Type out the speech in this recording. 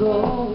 go.